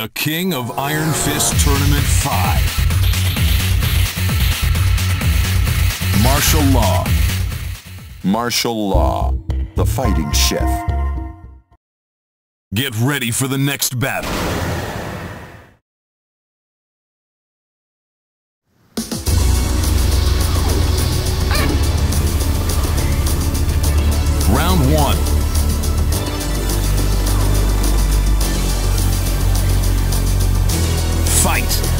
The King of Iron Fist Tournament 5. Marshall Law. Marshall Law, the fighting chef. Get ready for the next battle. Fight!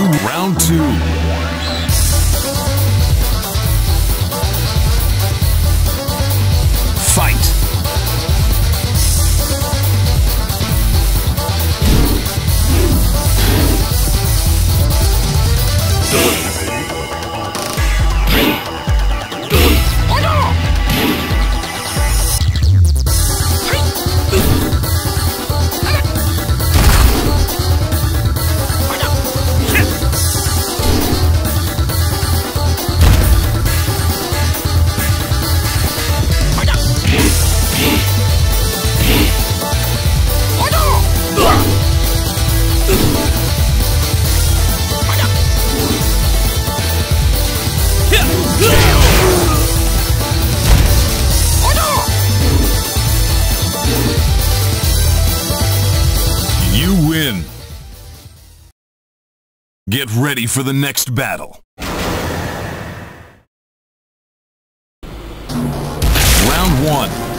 Round two. Get ready for the next battle. Round 1.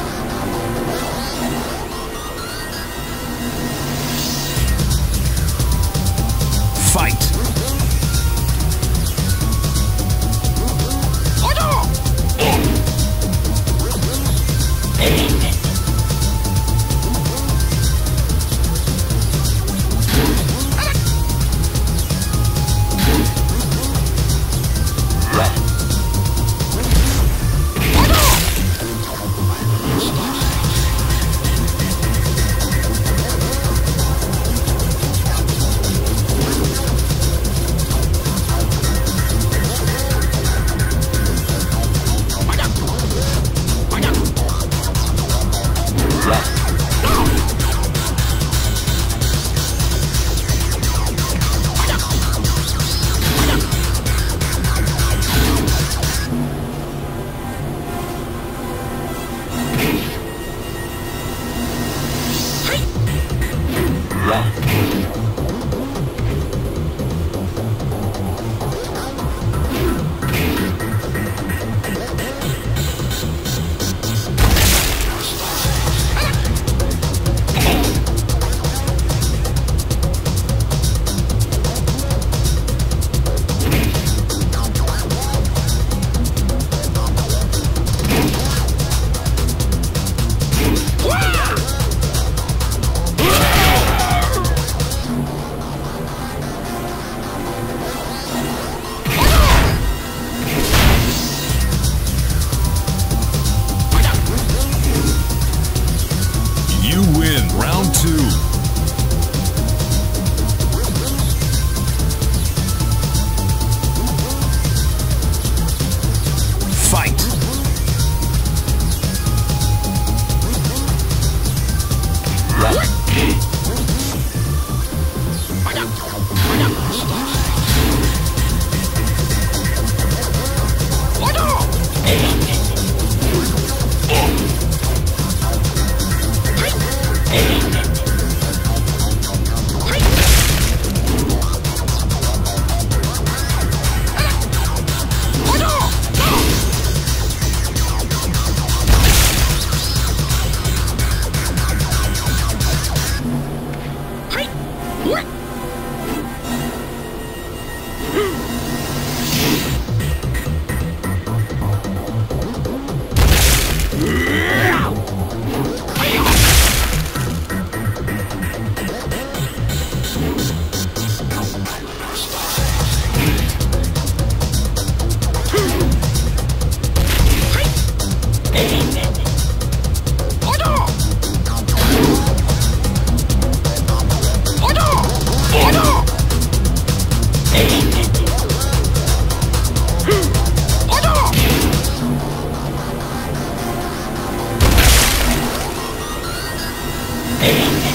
Hey.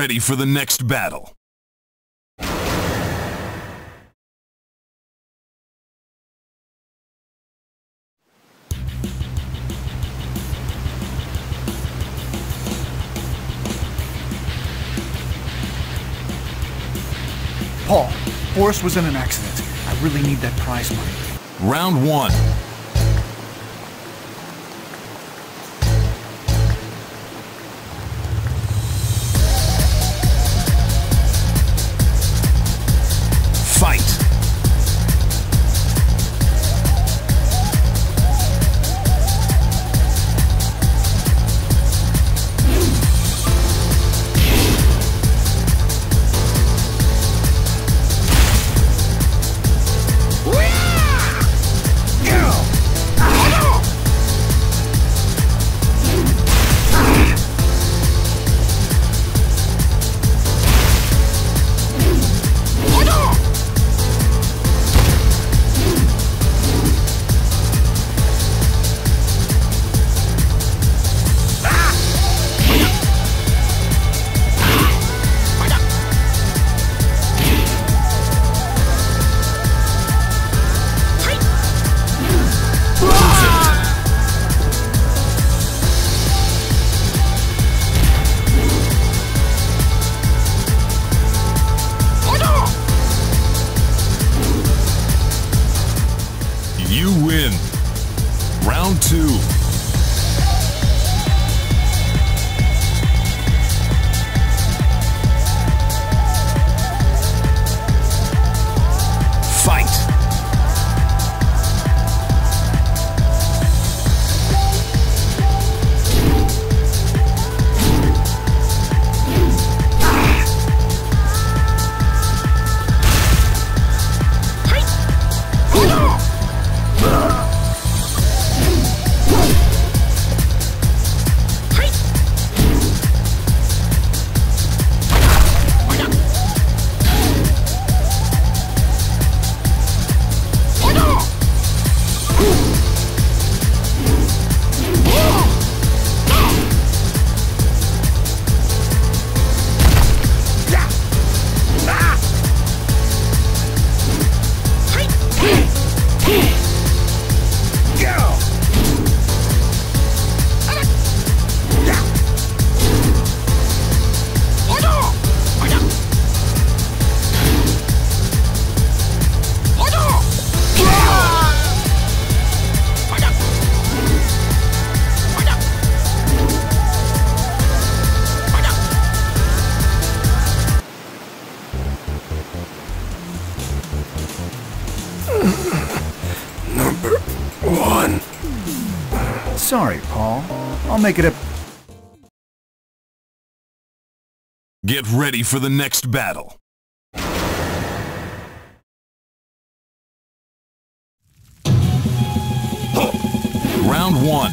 Ready for the next battle. Paul, Forrest was in an accident. I really need that prize money. Round one. I'll make it a... Get ready for the next battle. Round one.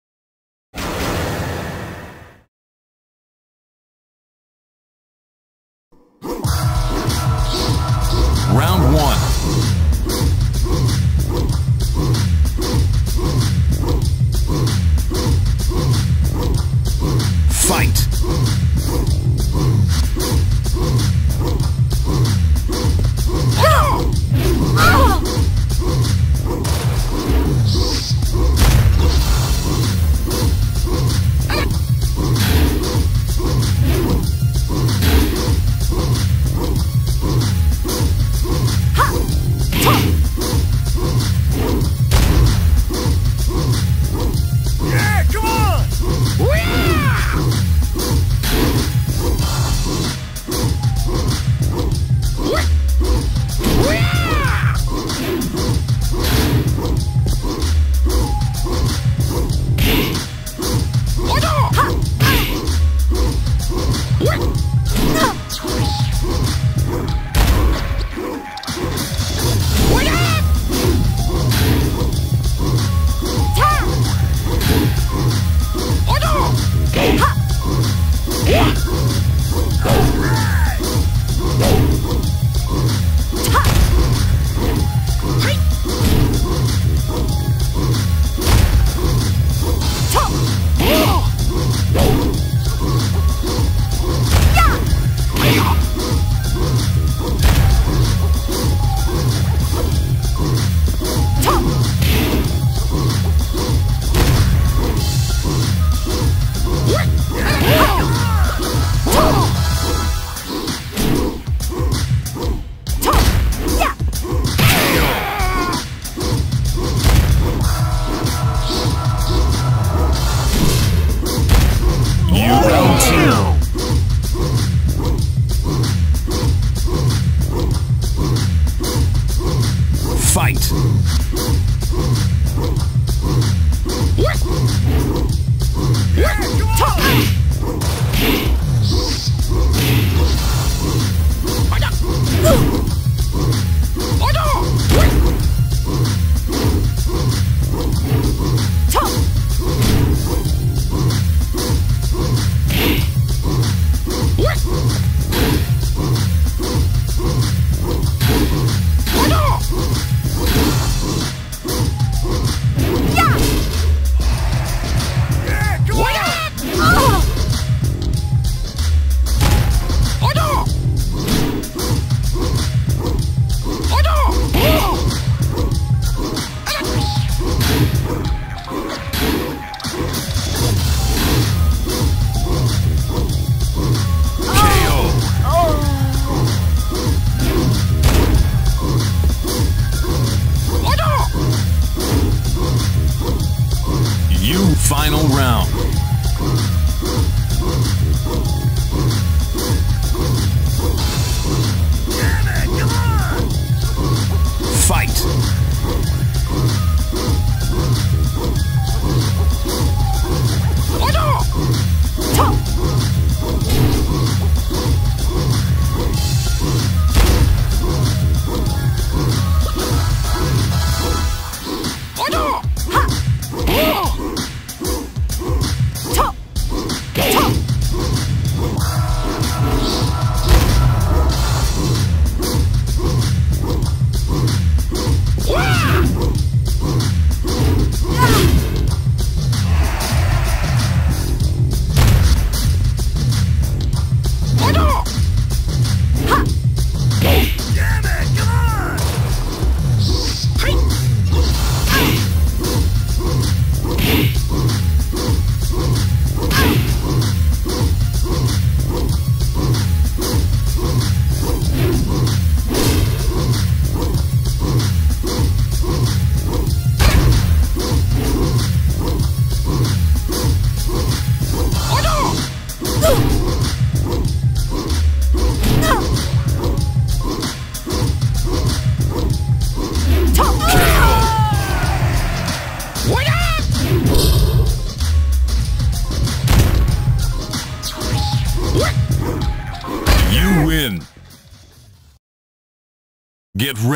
final round.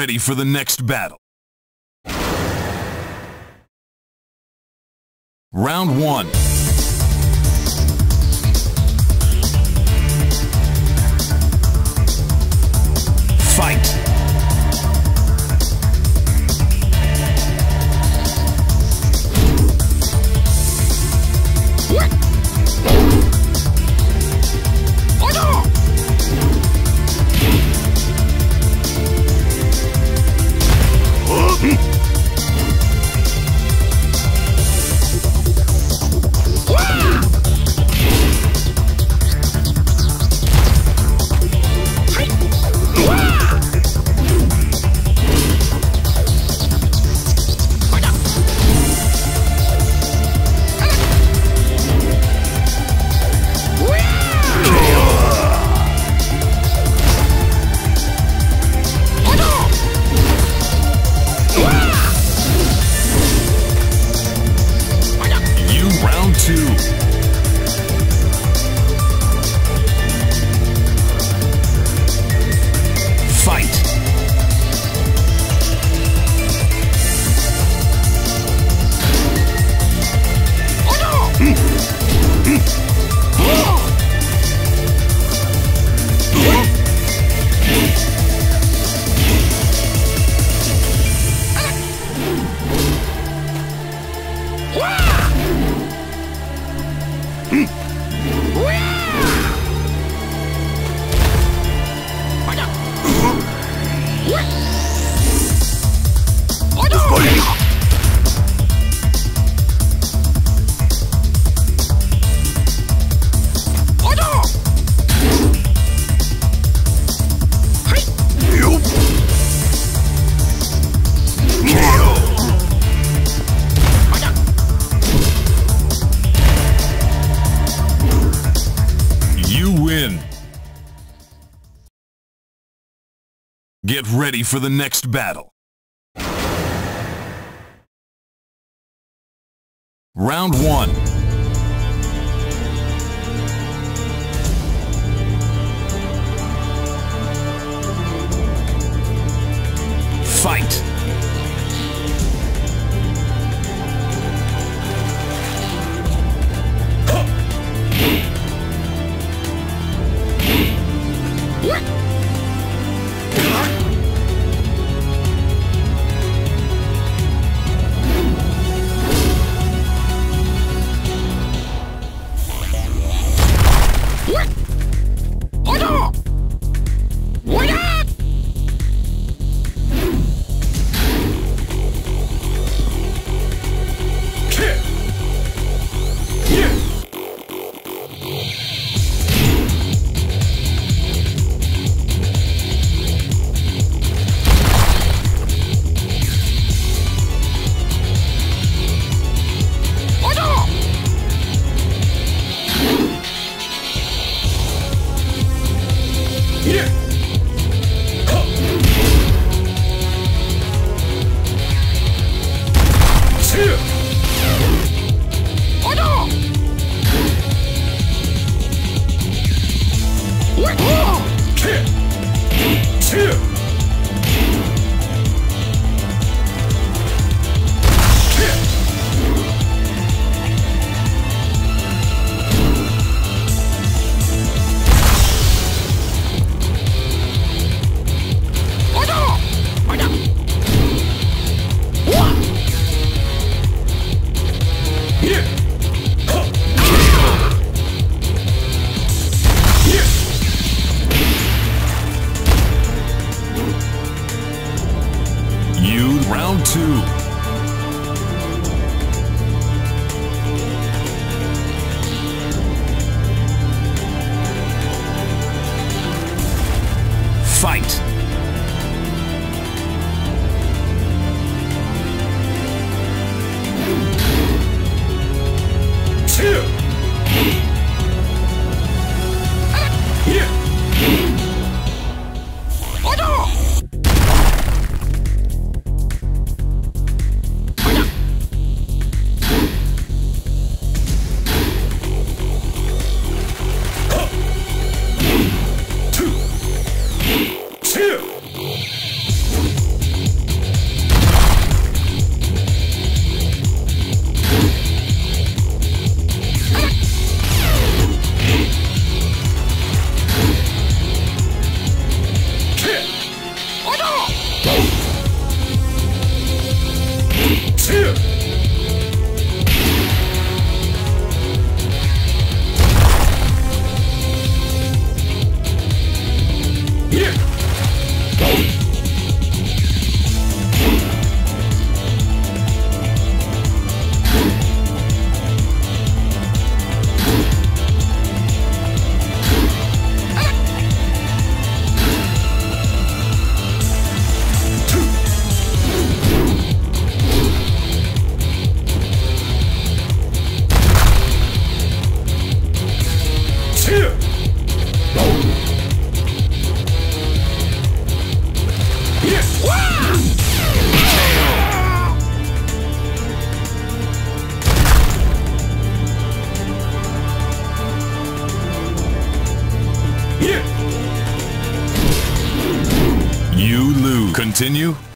Ready for the next battle. Round 1. Get ready for the next battle. Round 1.